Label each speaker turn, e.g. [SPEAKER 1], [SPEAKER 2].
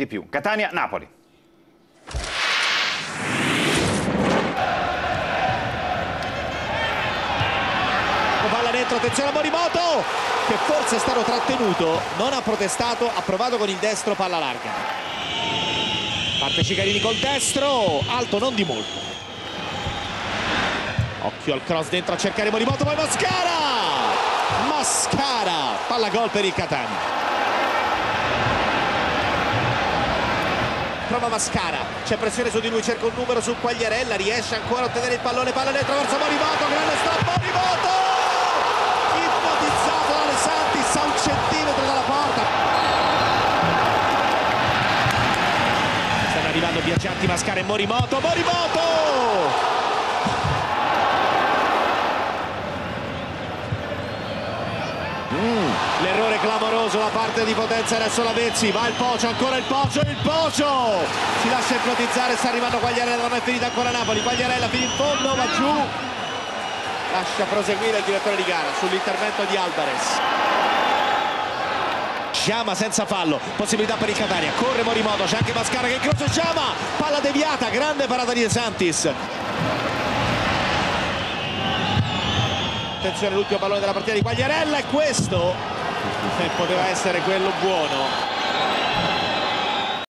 [SPEAKER 1] di più. Catania-Napoli.
[SPEAKER 2] palla dentro, attenzione a Morimoto che forse è stato trattenuto, non ha protestato, ha provato con il destro palla larga. Parte Cicarini col destro, alto non di molto. Occhio al cross dentro a cercare Morimoto, poi Mascara! Mascara, palla gol per il Catania. Prova Mascara, c'è pressione su di lui, cerca un numero su Quagliarella, riesce ancora a ottenere il pallone, palla dentro verso Morimoto, grande stop, Morimoto! Ipnotizzato da Santis a un centimetro dalla porta. Stanno arrivando viaggianti Mascara e Morimoto, Morimoto! L'errore clamoroso da parte di Potenza adesso la Vezzi va il Pocio ancora il Pocio il Pocio si lascia ipnotizzare sta arrivando Quagliarella non è finita ancora Napoli Quagliarella fino in fondo va giù! Lascia proseguire il direttore di gara sull'intervento di Alvarez Sciama senza fallo, possibilità per il Catania, corre Morimoto, c'è anche Mascara che incrocia Sciama, palla deviata, grande parata di De Santis. Attenzione l'ultimo pallone della partita di Quagliarella e questo poteva essere quello buono